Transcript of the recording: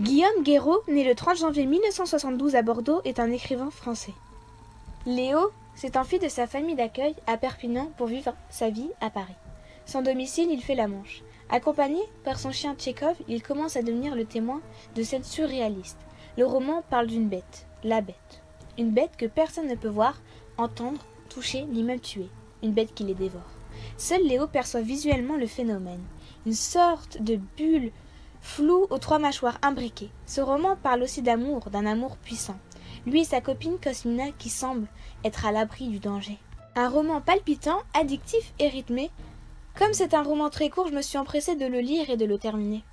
Guillaume Guéraud, né le 30 janvier 1972 à Bordeaux, est un écrivain français. Léo s'est enfui de sa famille d'accueil à Perpignan pour vivre sa vie à Paris. Sans domicile, il fait la Manche. Accompagné par son chien Tchekhov, il commence à devenir le témoin de scènes surréalistes. Le roman parle d'une bête, la bête. Une bête que personne ne peut voir, entendre, toucher, ni même tuer. Une bête qui les dévore. Seul Léo perçoit visuellement le phénomène. Une sorte de bulle floue aux trois mâchoires imbriquées. Ce roman parle aussi d'amour, d'un amour puissant. Lui et sa copine Cosmina qui semble être à l'abri du danger. Un roman palpitant, addictif et rythmé. Comme c'est un roman très court, je me suis empressée de le lire et de le terminer.